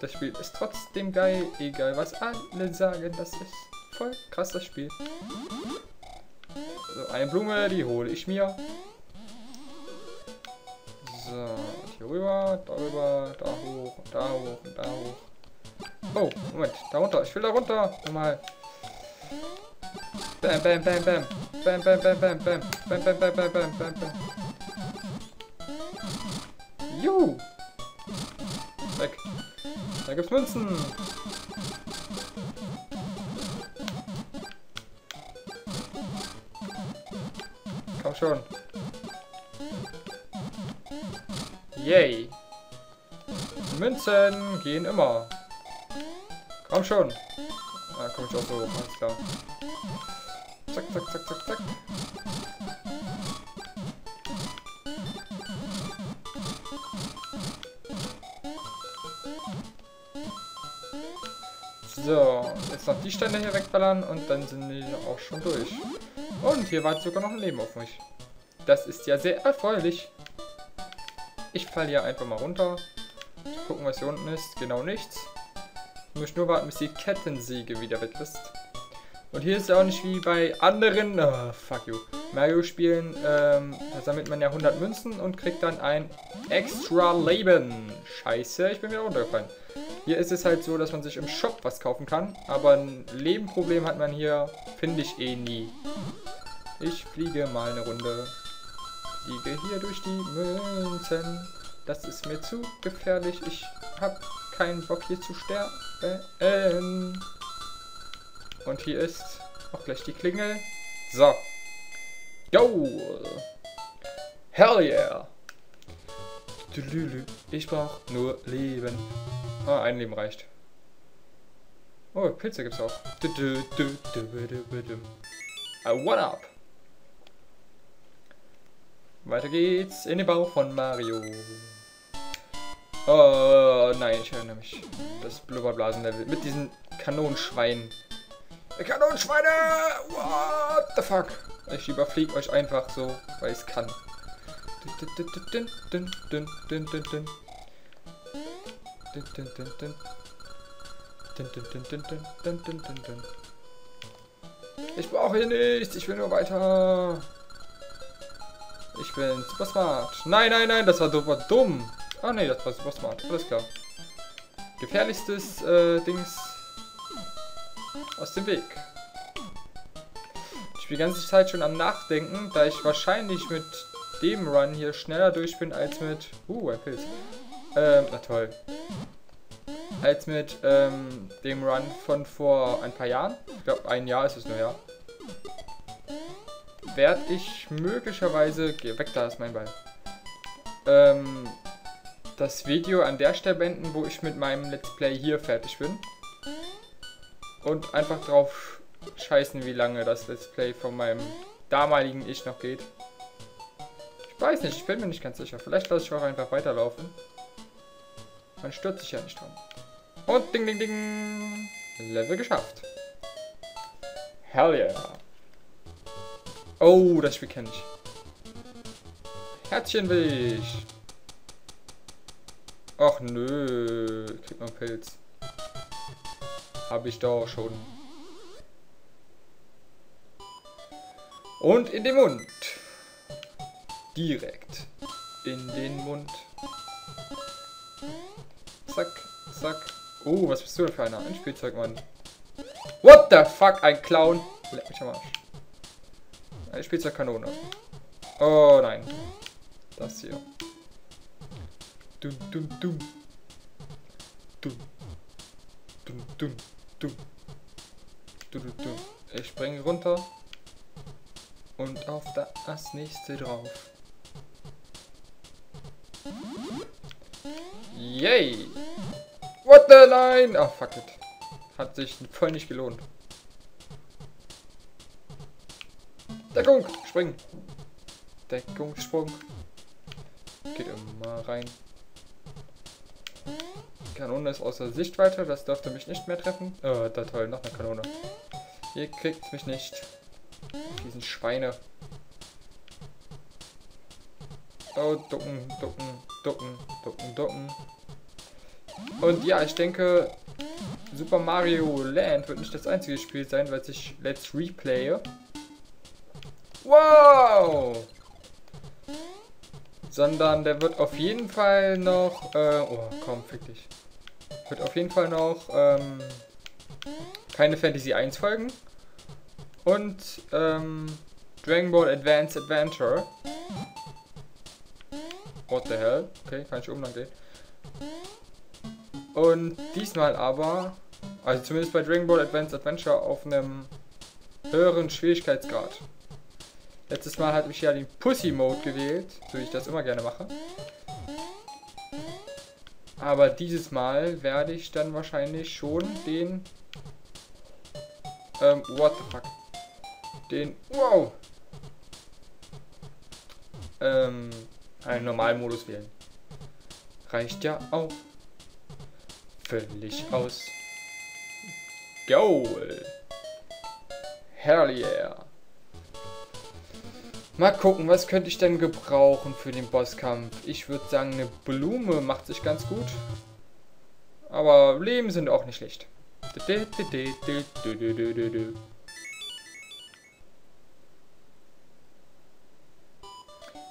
Das Spiel ist trotzdem geil, egal was alle sagen. Das ist voll krass, das Spiel. So, eine Blume, die hole ich mir. So, hier rüber, darüber, da hoch, da hoch, da hoch. Oh, Moment, da runter. Ich will da runter. Nochmal. Bam, bam, bam, bam. Bam, bam, bam, bam, bam. Bam, bam, bam, bam, bam, bam, bam. Juhu. Weg. Da gibt's Münzen. Komm schon. Yay. Münzen gehen immer. Komm schon. Ah, komm ich auch so, alles klar. Zack, zack, zack, zack, zack. So, jetzt noch die Steine hier wegballern und dann sind wir auch schon durch. Und hier wartet sogar noch ein Leben auf mich. Das ist ja sehr erfreulich. Ich falle hier einfach mal runter. Gucken, was hier unten ist. Genau nichts. Ich muss nur warten, bis die Kettensäge wieder weg ist. Und hier ist ja auch nicht wie bei anderen, oh, fuck you, Mario-Spielen, ähm, da sammelt man ja 100 Münzen und kriegt dann ein extra Leben. Scheiße, ich bin wieder runtergefallen. Hier ist es halt so, dass man sich im Shop was kaufen kann, aber ein Lebenproblem hat man hier, finde ich eh nie. Ich fliege mal eine Runde. Fliege hier durch die Münzen. Das ist mir zu gefährlich. Ich habe keinen Bock hier zu sterben. Und hier ist auch gleich die Klingel. So. Yo! Hell yeah! Ich brauch nur Leben. Ah, ein Leben reicht. Oh, Pilze gibt's auch. I one up. Weiter geht's in den Bau von Mario. Oh nein, ich erinnere mich. Das Blubberblasen-Level mit diesen Kanonenschweinen. Kanonenschweine! What the fuck? Ich überfliege euch einfach so, weil ich es kann. Ich brauche hier nichts, ich will nur weiter. Ich bin super smart. Nein, nein, nein, das war super dumm. Ah ne, das war super smart. Alles klar. Gefährlichstes äh, Dings aus dem Weg. Ich bin die ganze Zeit schon am Nachdenken, da ich wahrscheinlich mit dem Run hier schneller durch bin als mit... Uh, ein Pilz. Ähm, na toll. Als mit ähm, dem Run von vor ein paar Jahren. Ich glaube, ein Jahr ist es nur, ja. Werde ich möglicherweise... Geh weg, da ist mein Ball. Ähm, das Video an der Stelle beenden, wo ich mit meinem Let's Play hier fertig bin. Und einfach drauf scheißen, wie lange das Let's Play von meinem damaligen Ich noch geht. Ich weiß nicht, ich bin mir nicht ganz sicher. Vielleicht lasse ich auch einfach weiterlaufen. Man stört sich ja nicht dran. Und ding ding ding. Level geschafft. Hell yeah. Oh, das Spiel kenne ich. Herzchen will ich. Ach nö, kriegt man Pilz. Habe ich doch schon. Und in den Mund. Direkt. In den Mund. Zack. Oh, was bist du denn für einer? Ein Spielzeugmann. What the fuck? Ein Clown. Leck mich am Arsch. Eine Spielzeugkanone. Oh nein. Das hier. Dum, dum, dum. Dum. Dum, dum, dum. Dum, dum, dum. Ich springe runter. Und auf das nächste drauf. Yay! What the nein! Ah, oh, fuck it. Hat sich voll nicht gelohnt. Deckung! Springen! Deckungssprung. Geht immer rein. Kanone ist außer Sichtweite, das dürfte mich nicht mehr treffen. Oh, da toll, noch eine Kanone. Ihr kriegt mich nicht. Diesen Schweine. Oh, ducken, ducken, ducken, ducken, ducken. Und ja, ich denke, Super Mario Land wird nicht das einzige Spiel sein, was ich Let's Replaye. Wow! Sondern der wird auf jeden Fall noch... Äh, oh, komm, fick dich. Wird auf jeden Fall noch ähm, keine Fantasy 1 folgen. Und ähm, Dragon Ball Advance Adventure. What the hell? Okay, kann ich umlang gehen. Und diesmal aber, also zumindest bei Dragon Ball Advance Adventure auf einem höheren Schwierigkeitsgrad. Letztes Mal hatte ich ja den Pussy Mode gewählt, so wie ich das immer gerne mache. Aber dieses Mal werde ich dann wahrscheinlich schon den... Ähm, what the fuck? Den... Wow! Ähm, einen Normalmodus wählen. Reicht ja auch. Völlig aus. Goal! Hell yeah! Mal gucken, was könnte ich denn gebrauchen für den Bosskampf? Ich würde sagen, eine Blume macht sich ganz gut. Aber Leben sind auch nicht schlecht.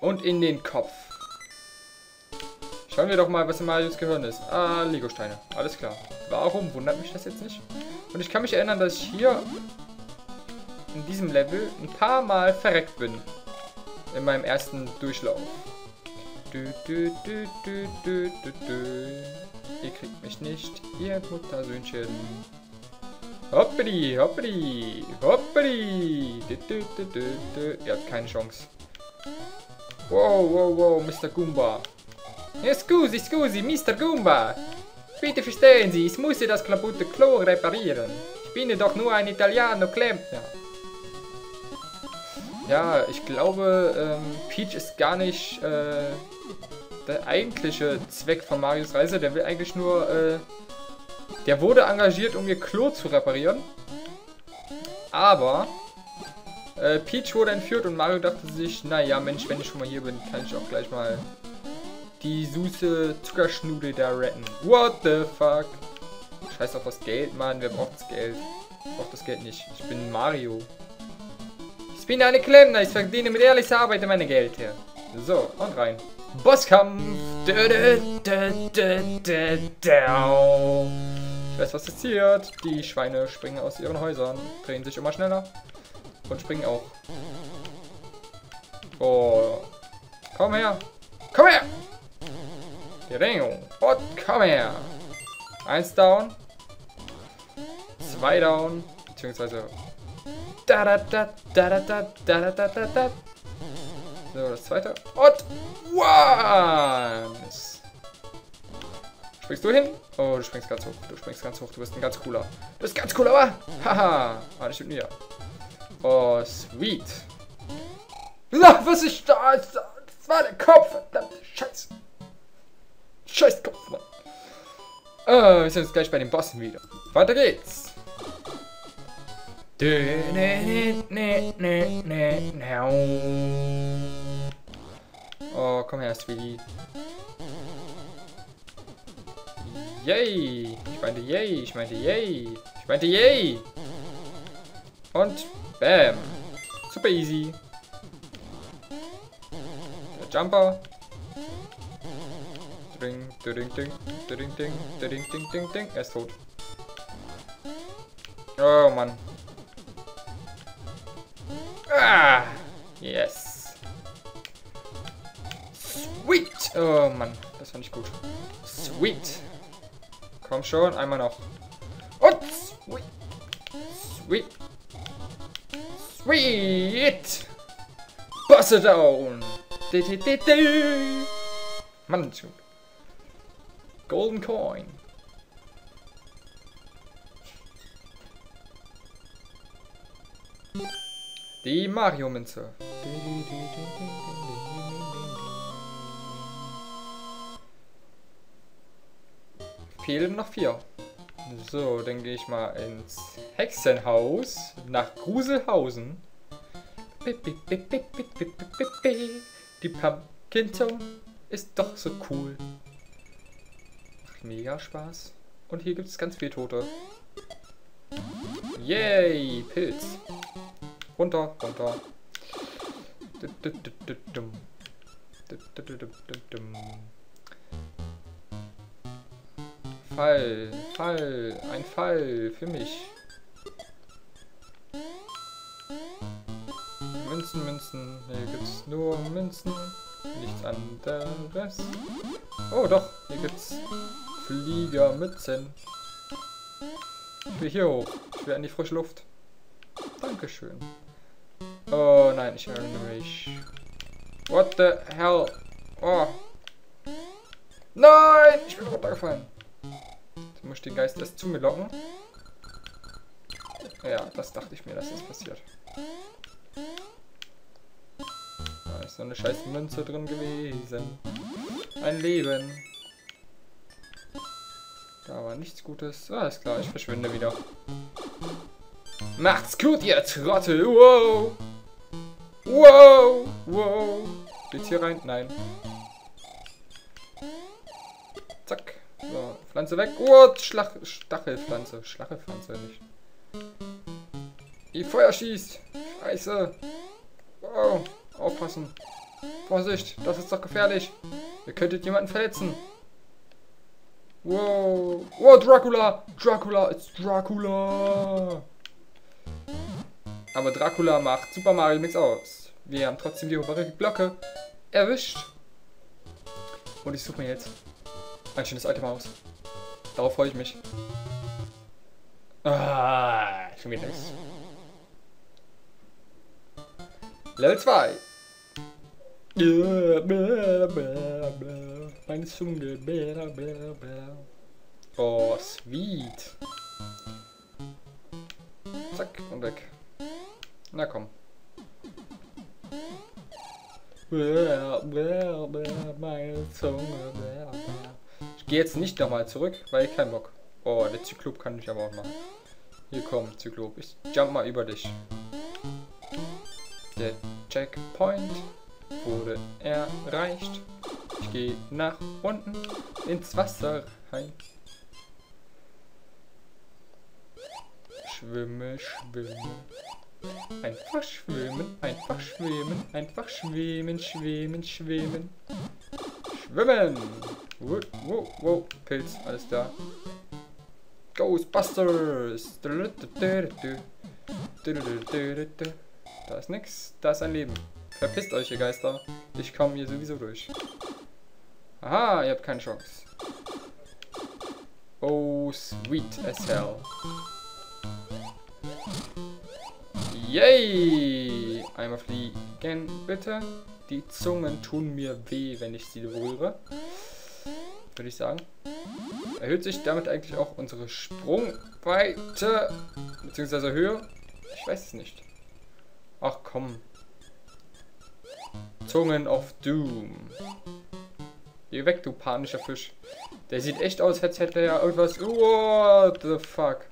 Und in den Kopf. Schauen wir doch mal, was in Marios Gehirn ist. Ah, Lego-Steine. Alles klar. Warum wundert mich das jetzt nicht? Und ich kann mich erinnern, dass ich hier in diesem Level ein paar Mal verreckt bin in meinem ersten Durchlauf. Du, du, du, du, du, du, du. Ihr kriegt mich nicht, ihr Muttersöhnchen. Hoppidi, hoppidi, hoppidi. Du, du, du, du, du. Ihr habt keine Chance. Wow, wow, wow, Mr. Goomba. Ja, scusi, scusi, Mr. Goomba. Bitte verstehen Sie, ich muss das kaputte Klo reparieren. Ich bin doch nur ein Italiano-Klempner. Ja, ich glaube, ähm, Peach ist gar nicht äh, der eigentliche Zweck von Marios Reise. Der will eigentlich nur, äh, der wurde engagiert, um ihr Klo zu reparieren. Aber äh, Peach wurde entführt und Mario dachte sich, naja, Mensch, wenn ich schon mal hier bin, kann ich auch gleich mal die süße Zuckerschnude da retten. What the fuck? Scheiß auf das Geld, Mann. Wer braucht das Geld? Braucht das Geld nicht. Ich bin Mario bin eine Klempner, ich verdiene mit ehrlicher Arbeit meine Geld her. So, und rein. Bosskampf. Ich weiß, was passiert. Die Schweine springen aus ihren Häusern, drehen sich immer schneller und springen auch. Oh. Komm her. Komm her. Die Ringung. Und komm her. Eins down. Zwei down. Beziehungsweise da da da da da da da da da da So, das zweite. Und once. Springst du hin? Oh, du springst ganz hoch. Du springst ganz hoch. Du bist ein ganz cooler. Du bist ganz cooler, wa? Haha. Ah, das stimmt mir. Oh, sweet. Na, was ist da? Das war der Kopf. Verdammte Scheiße. Scheiß Kopf, Mann. Oh, wir sind jetzt gleich bei den Bossen wieder. Weiter geht's. Oh, komm her, Sweetie. Yay! Ich meinte yay, ich meinte yay. Ich meinte yay! Und bam! Super easy. Der Jumper. Ding, ding, ding, ding, ding, ding, ding, ding. Er ist tot. Oh, Mann. Ah, yes. Sweet. Oh, Mann. Das war nicht gut. Sweet. Komm schon, einmal noch. Und sweet. Sweet. Sweet. Bust it down. Mann, Golden Coin. Die Mario-Münze. Fehlen noch vier. So, dann gehe ich mal ins Hexenhaus nach Gruselhausen. Die Pumpkin Zone ist doch so cool. Mega Spaß. Und hier gibt es ganz viel Tote. Yay, Pilz. Runter, runter. Fall, Fall, ein Fall für mich. Münzen, Münzen. Hier gibt's nur Münzen. Nichts anderes. Oh doch, hier gibt's Fliegermützen. Ich will hier hoch. Ich will an die frische Luft. Dankeschön. Oh nein, ich erinnere mich. What the hell? Oh. Nein! Ich bin runtergefallen. Jetzt muss ich den Geist erst zu mir locken. Ja, das dachte ich mir, dass das passiert. Da ist so eine scheiß Münze drin gewesen. Ein Leben. Da war nichts Gutes. Ah, ist klar, ich verschwinde wieder. Macht's gut, ihr Trottel! Wow! Wow! Wow! Geht's hier rein? Nein. Zack. So, Pflanze weg. Oh, Schlach Stachelpflanze. Schlachelpflanze nicht. Die Feuer schießt. Scheiße. Wow. Aufpassen. Vorsicht, das ist doch gefährlich. Ihr könntet jemanden verletzen. Wow. Wow, Dracula. Dracula, it's Dracula. Aber Dracula macht Super Mario nichts aus. Wir haben trotzdem die obere Glocke erwischt. Und ich suche mir jetzt ein schönes Item aus. Darauf freue ich mich. Ah, schon wieder nichts. Level 2. Meine Zunge. Oh, sweet. Zack und weg. Na komm. Meine Zunge. Ich gehe jetzt nicht nochmal zurück, weil ich keinen Bock. Oh, der Zyklop kann ich aber auch machen. Hier komm, Zyklop. Ich jump mal über dich. Der Checkpoint wurde erreicht. Ich gehe nach unten ins Wasser rein. Schwimme, schwimme. Einfach schwimmen, einfach schwimmen, einfach schwimmen, schwimmen, schwimmen. Schwimmen! Wow, wow, wow. Pilz, alles da. Ghostbusters! Da ist nix, da ist ein Leben. Verpisst euch, ihr Geister. Ich komme hier sowieso durch. Aha, ihr habt keine Chance. Oh, sweet as hell. Yay! Einmal fliegen, bitte. Die Zungen tun mir weh, wenn ich sie berühre. Würde ich sagen. Erhöht sich damit eigentlich auch unsere Sprungweite, beziehungsweise Höhe? Ich weiß es nicht. Ach komm. Zungen of Doom. Geh weg, du panischer Fisch. Der sieht echt aus, als hätte er ja irgendwas... What the fuck?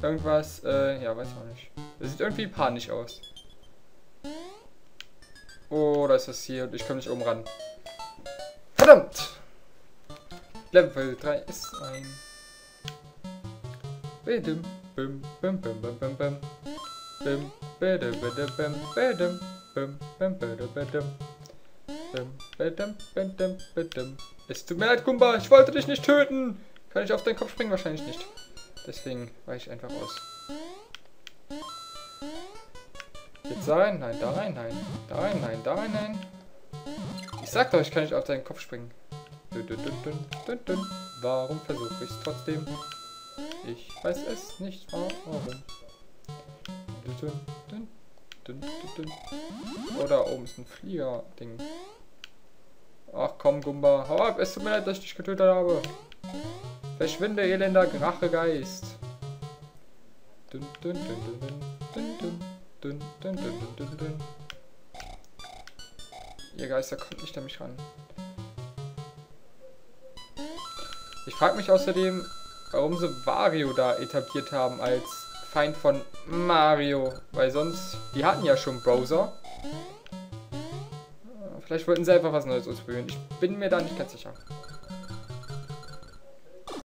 Irgendwas, äh, ja, weiß auch nicht. Das sieht irgendwie panisch aus. Oh, da ist das hier und ich komme nicht oben ran. Verdammt! Level 3 ist ein. Bim, bim, bim, bim, bim, bim, bim. Bim, bim, bim, bim, bim, bim, bim, bim, bim, bim. Es tut mir leid, Kumba, ich wollte dich nicht töten. Kann ich auf deinen Kopf springen? Wahrscheinlich nicht. Deswegen weiche ich einfach aus. Jetzt da rein, nein, da rein, nein. Da rein, nein, da rein, nein. Ich sag doch, ich kann nicht auf deinen Kopf springen. Dun, dun, dun, Warum versuche ich es trotzdem? Ich weiß es nicht warum. Da oben ist ein Flieger-Ding. Ach komm, Gumba. Hau ab, es tut mir leid, dass ich dich getötet habe. Verschwinde, elender Rachegeist. Dun, dun, dun, dun, dun, dun. Dun, dun, dun, dun, dun, Ihr Geister kommt nicht an mich ran. Ich frage mich außerdem, warum sie Wario da etabliert haben als Feind von Mario. Weil sonst, die hatten ja schon Browser. Vielleicht wollten sie einfach was Neues ausprobieren. Ich bin mir da nicht ganz sicher.